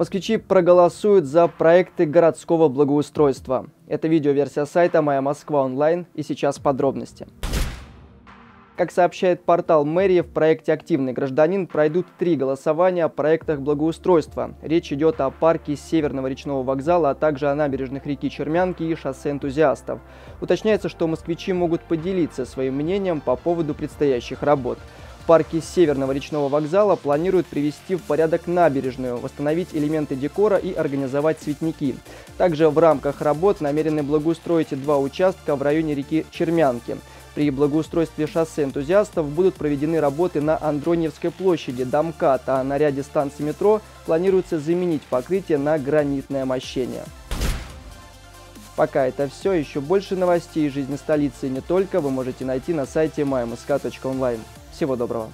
Москвичи проголосуют за проекты городского благоустройства. Это видеоверсия сайта «Моя Москва онлайн» и сейчас подробности. Как сообщает портал мэрии, в проекте «Активный гражданин» пройдут три голосования о проектах благоустройства. Речь идет о парке Северного речного вокзала, а также о набережных реки Чермянки и шоссе энтузиастов. Уточняется, что москвичи могут поделиться своим мнением по поводу предстоящих работ. Парке Северного речного вокзала планируют привести в порядок набережную, восстановить элементы декора и организовать цветники. Также в рамках работ намерены благоустроить два участка в районе реки Чермянки. При благоустройстве шоссе энтузиастов будут проведены работы на Андроневской площади, Домкат, а на ряде станций метро планируется заменить покрытие на гранитное мощение. Пока это все. Еще больше новостей из жизни столицы и не только вы можете найти на сайте mymsk.online. Всего доброго!